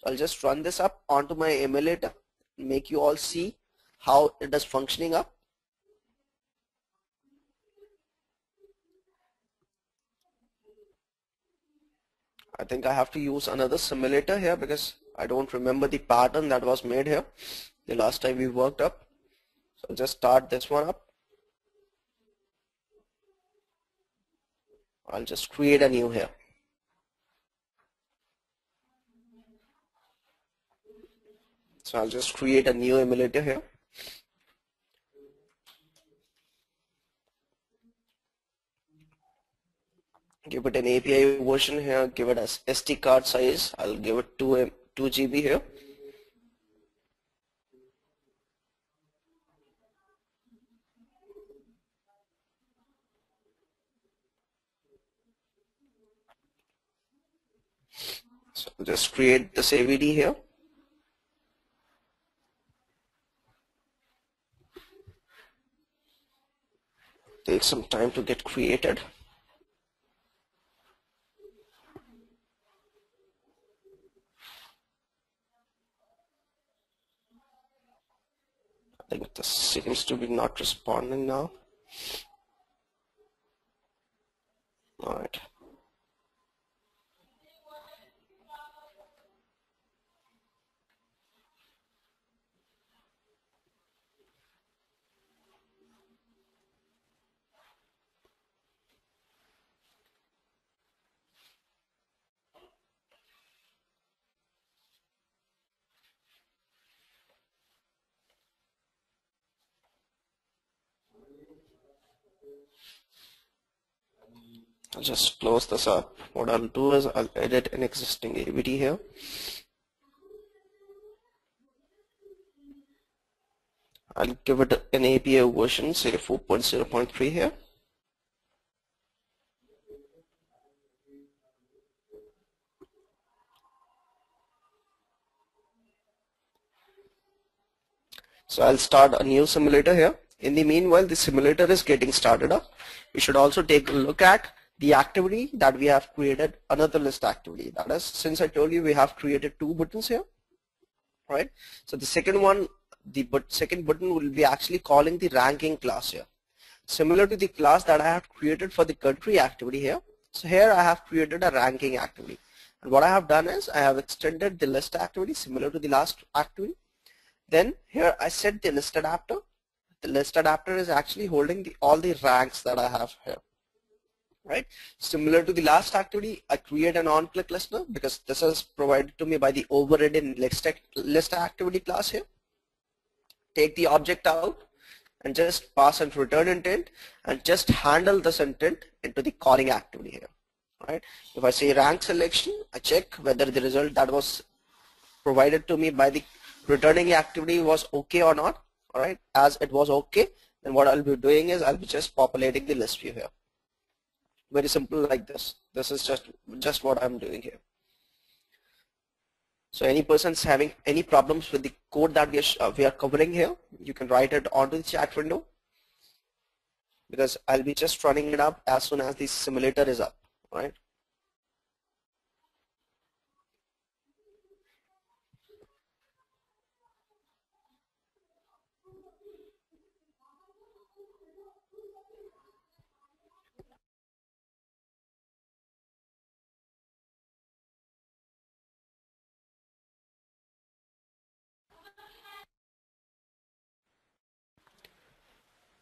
So I'll just run this up onto my emulator, make you all see how it is functioning up. I think I have to use another simulator here because I don't remember the pattern that was made here the last time we worked up. So I'll just start this one up. I'll just create a new here. So I'll just create a new emulator here. Give it an API version here, give it as SD card size. I'll give it 2, 2 GB here. So just create this AVD here. Take some time to get created. I think this seems to be not responding now. All right. I'll just close this up. What I'll do is I'll edit an existing AVD here. I'll give it an API version, say 4.0.3 here. So I'll start a new simulator here. In the meanwhile, the simulator is getting started up. We should also take a look at the activity that we have created another list activity. That is, since I told you we have created two buttons here, right? So the second one, the but second button will be actually calling the ranking class here. Similar to the class that I have created for the country activity here. So here I have created a ranking activity. And what I have done is I have extended the list activity similar to the last activity. Then here I set the list adapter. The list adapter is actually holding the, all the ranks that I have here right? Similar to the last activity, I create an on-click listener because this is provided to me by the overridden list, list activity class here. Take the object out and just pass and return intent and just handle this intent into the calling activity here, right? If I say rank selection, I check whether the result that was provided to me by the returning activity was okay or not, all right? As it was okay, then what I'll be doing is I'll be just populating the list view here very simple like this. This is just just what I'm doing here. So any person's having any problems with the code that we are, uh, we are covering here you can write it onto the chat window. Because I'll be just running it up as soon as the simulator is up right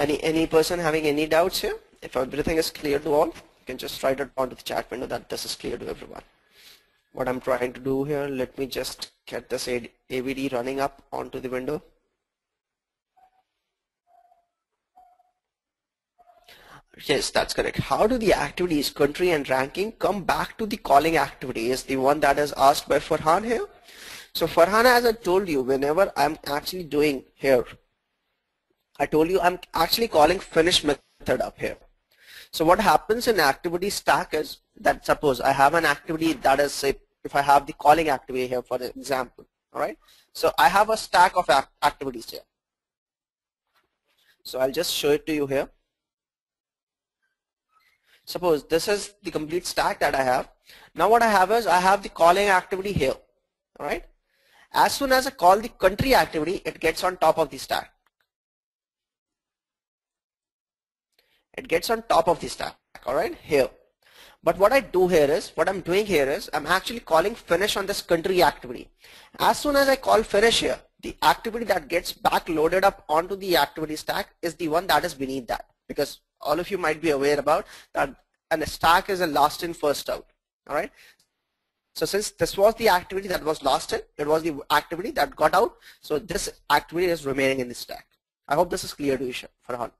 Any, any person having any doubts here? If everything is clear to all, you can just write it onto the chat window that this is clear to everyone. What I'm trying to do here, let me just get this AVD running up onto the window. Yes, that's correct. How do the activities, country and ranking come back to the calling activity is the one that is asked by Farhan here. So Farhan, as I told you, whenever I'm actually doing here, I told you I'm actually calling finish method up here. So what happens in activity stack is that suppose I have an activity that is say if I have the calling activity here for example, all right. So I have a stack of act activities here. So I'll just show it to you here. Suppose this is the complete stack that I have. Now what I have is I have the calling activity here. All right. As soon as I call the country activity, it gets on top of the stack. It gets on top of the stack. All right, here. But what I do here is, what I'm doing here is, I'm actually calling finish on this country activity. As soon as I call finish here, the activity that gets back loaded up onto the activity stack is the one that is beneath that. Because all of you might be aware about that and a stack is a last in first out. All right. So since this was the activity that was last in, it was the activity that got out. So this activity is remaining in the stack. I hope this is clear to you, Farhan.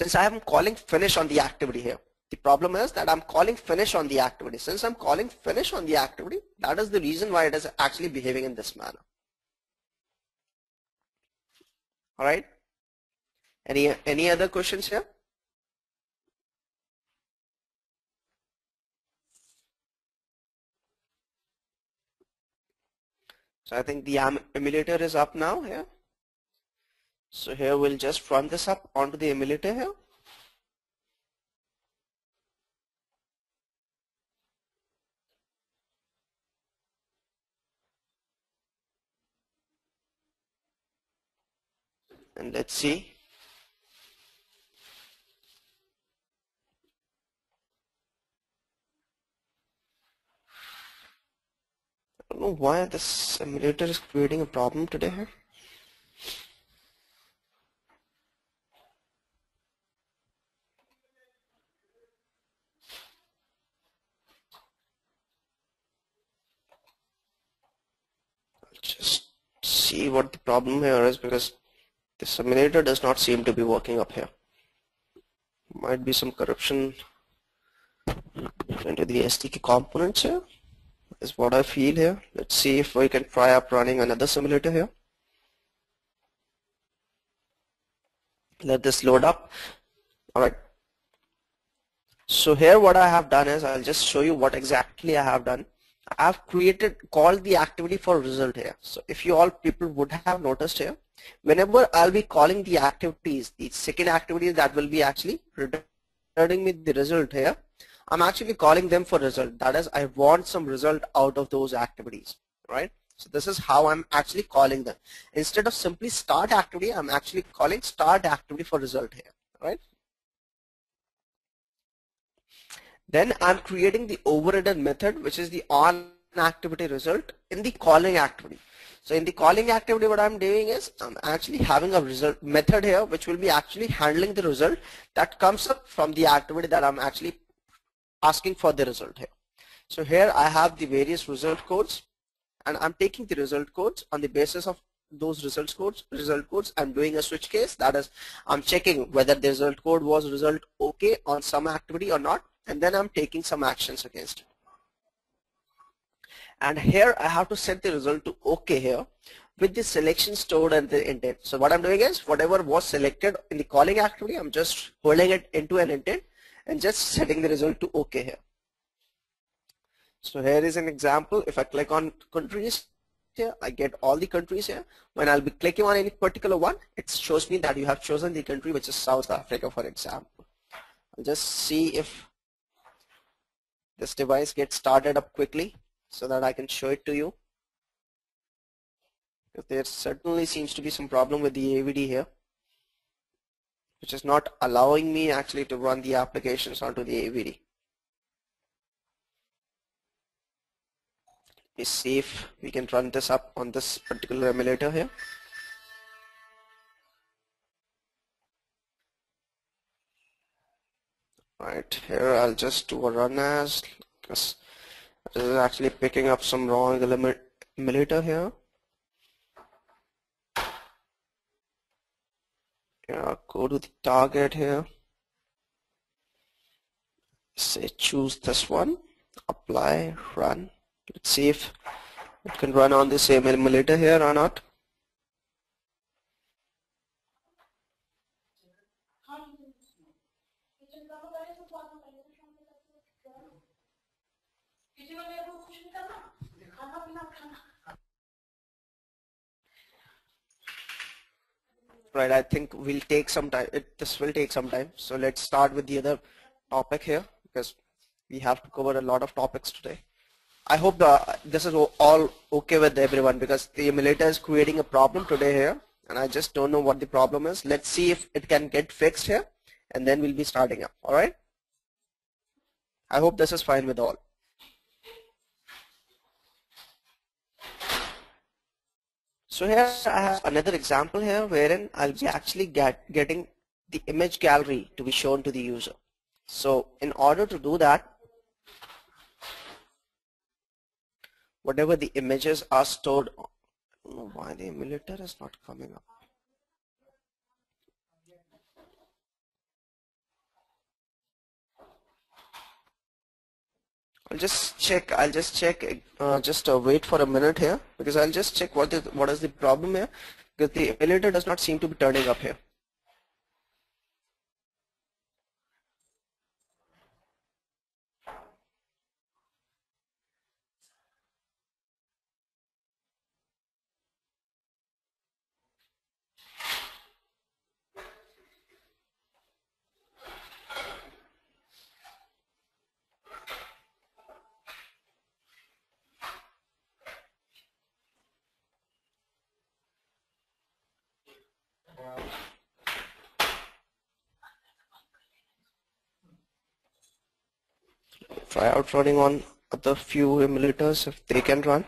Since I am calling finish on the activity here, the problem is that I'm calling finish on the activity. Since I'm calling finish on the activity, that is the reason why it is actually behaving in this manner. All right. Any any other questions here? So I think the emulator is up now here. So here we'll just run this up onto the emulator here. and let's see I don't know why this emulator is creating a problem today here just see what the problem here is because the simulator does not seem to be working up here. Might be some corruption into the SDK components here is what I feel here. Let's see if we can try up running another simulator here. Let this load up. Alright. So here what I have done is I'll just show you what exactly I have done. I've created called the activity for result here. So if you all people would have noticed here, whenever I'll be calling the activities, the second activity that will be actually returning me the result here, I'm actually calling them for result. That is, I want some result out of those activities, right? So this is how I'm actually calling them. Instead of simply start activity, I'm actually calling start activity for result here, right? Then I'm creating the overridden method, which is the on activity result in the calling activity. So in the calling activity, what I'm doing is I'm actually having a result method here, which will be actually handling the result that comes up from the activity that I'm actually asking for the result here. So here I have the various result codes and I'm taking the result codes on the basis of those results codes, result codes, I'm doing a switch case. That is, I'm checking whether the result code was result okay on some activity or not and then I'm taking some actions against it. And here I have to set the result to OK here with the selection stored and the intent. So what I'm doing is whatever was selected in the calling activity, I'm just holding it into an intent and just setting the result to OK here. So here is an example. If I click on countries here, I get all the countries here. When I'll be clicking on any particular one, it shows me that you have chosen the country, which is South Africa, for example. I'll just see if this device gets started up quickly so that I can show it to you. There certainly seems to be some problem with the AVD here which is not allowing me actually to run the applications onto the AVD. Let me see if we can run this up on this particular emulator here. Right here I'll just do a run as this is actually picking up some wrong emulator here. Yeah, go to the target here. Say choose this one, apply, run. Let's see if it can run on the same emulator here or not. Right I think we'll take some time it, this will take some time so let's start with the other topic here because we have to cover a lot of topics today I hope the, this is all okay with everyone because the emulator is creating a problem today here and I just don't know what the problem is. Let's see if it can get fixed here and then we'll be starting up. All right. I hope this is fine with all. So here I have another example here wherein I'll be actually get, getting the image gallery to be shown to the user. So in order to do that, whatever the images are stored, I don't know why the emulator is not coming up. I'll just check. I'll just check. Uh, just uh, wait for a minute here because I'll just check what is what is the problem here because the emulator does not seem to be turning up here. try out running on other few emulators if they can run.